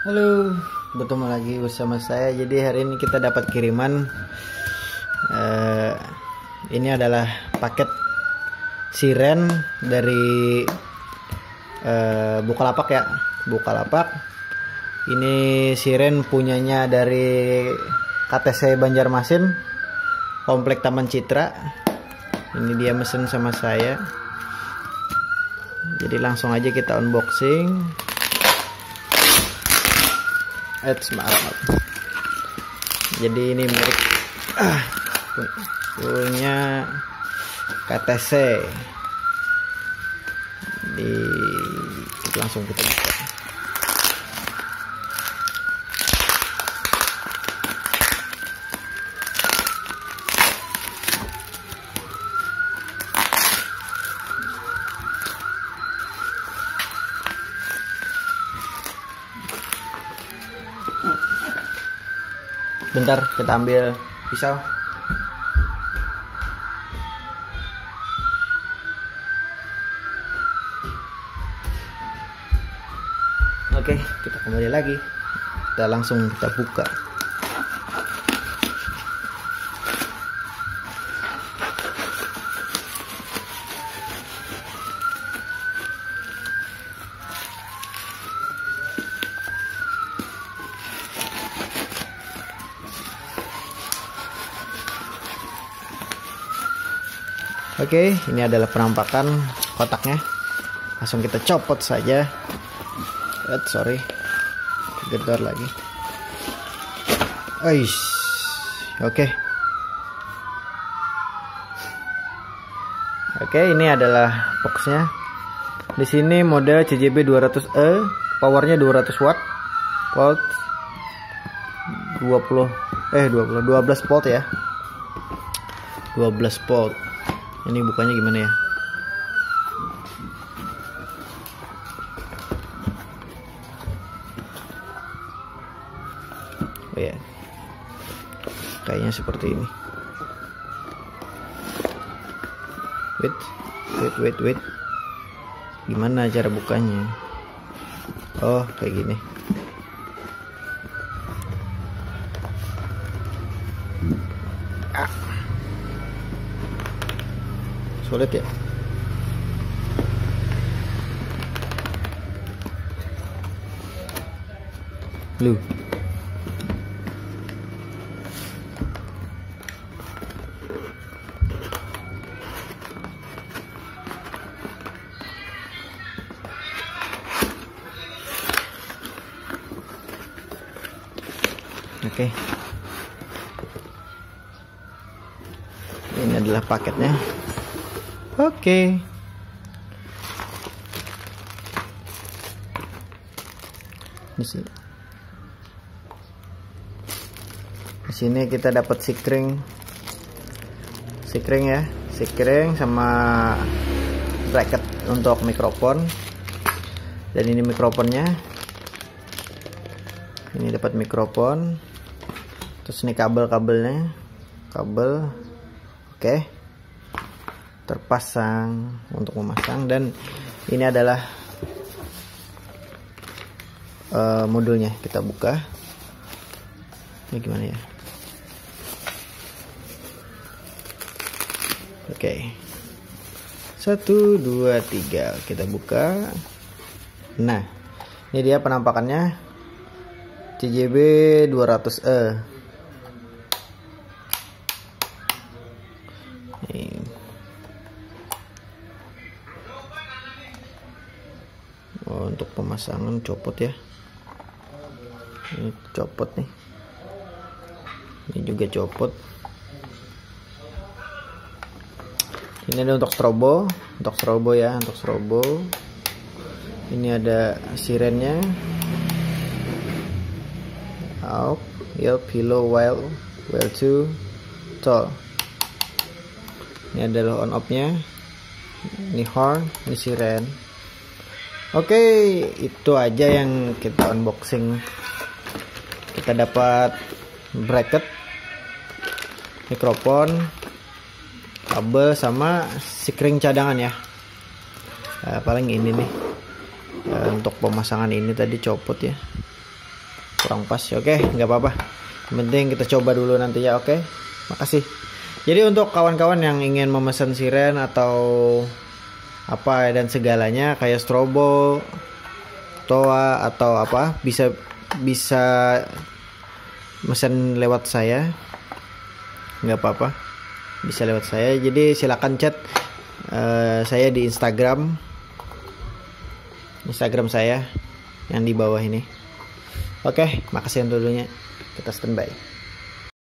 Halo, bertemu lagi bersama saya. Jadi hari ini kita dapat kiriman. eh, ini adalah paket siren dari eh, Bukalapak ya, Bukalapak. Ini siren punyanya dari KTC Banjarmasin, Komplek Taman Citra. Ini dia mesen sama saya. Jadi langsung aja kita unboxing. Eits, maaf, maaf. Jadi ini milik ah, pu- punya KTC. Di langsung kita buka. Bentar, kita ambil pisau. Oke, kita kembali lagi. Kita langsung kita buka. Oke, ini adalah penampakan kotaknya. Langsung kita copot saja. Eh, sorry. Gedor lagi. Ais. Oke. Oke, ini adalah boxnya. Di sini model CJB 200E, powernya 200 watt. Volt 20 eh 20 12 volt ya. 12 volt. Ini bukanya gimana ya? Oh ya. Kayaknya seperti ini. Wait, wait, wait, wait. Gimana cara bukanya? Oh, kayak gini. Sulit ya? Lu. Oke. Ini adalah paketnya. Oke. Di sini. Di sini kita dapat sikring. Sikring ya, sikring sama bracket untuk mikrofon. Dan ini mikrofonnya. Ini dapat mikrofon. Terus ini kabel-kabelnya. Kabel. Oke terpasang untuk memasang dan ini adalah uh, modulnya. Kita buka. Ini gimana ya? Oke. Satu dua tiga. Kita buka. Nah ini dia penampakannya. CJB 200E Oh, untuk pemasangan copot ya. Ini copot nih. Ini juga copot. Ini ada untuk strobo untuk strobo ya untuk strobo. Ini ada sirennya. Out yelp hello while well to tall. Ini adalah on off nya ini horn ini siren oke itu aja yang kita unboxing. Kita dapat bracket mikrofon kabel sama sikring cadangan ya. Eh, paling ini nih. Eh, untuk pemasangan ini tadi copot ya. Kurang pas oke nggak apa-apa. Yang penting kita coba dulu nanti ya oke? Makasih. Jadi untuk kawan-kawan yang ingin memesan siren atau apa dan segalanya kayak strobo toa atau apa bisa bisa mesin lewat saya. Nggak apa-apa bisa lewat saya. Jadi silakan chat uh, saya di Instagram. Instagram saya yang di bawah ini. Oke makasih yang dulunya. Kita standby